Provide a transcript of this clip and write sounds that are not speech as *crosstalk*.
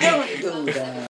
Hey! *laughs*